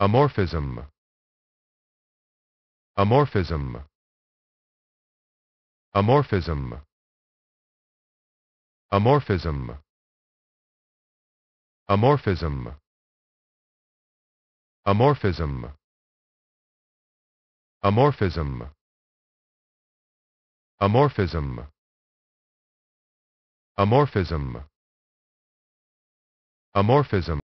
amorphism amorphism amorphism amorphism amorphism amorphism amorphism amorphism amorphism amorphism